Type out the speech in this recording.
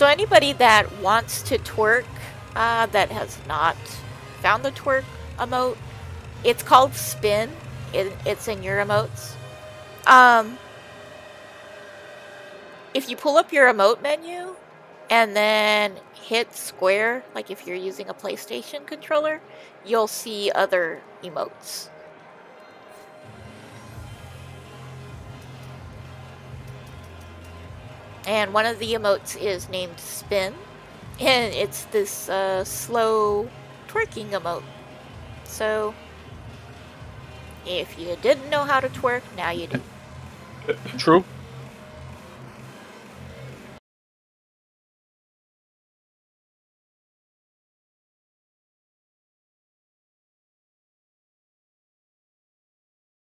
So anybody that wants to twerk, uh, that has not found the twerk emote, it's called spin. It, it's in your emotes. Um, if you pull up your emote menu and then hit square, like if you're using a PlayStation controller, you'll see other emotes. And one of the emotes is named Spin, and it's this uh, slow twerking emote. So, if you didn't know how to twerk, now you do. True.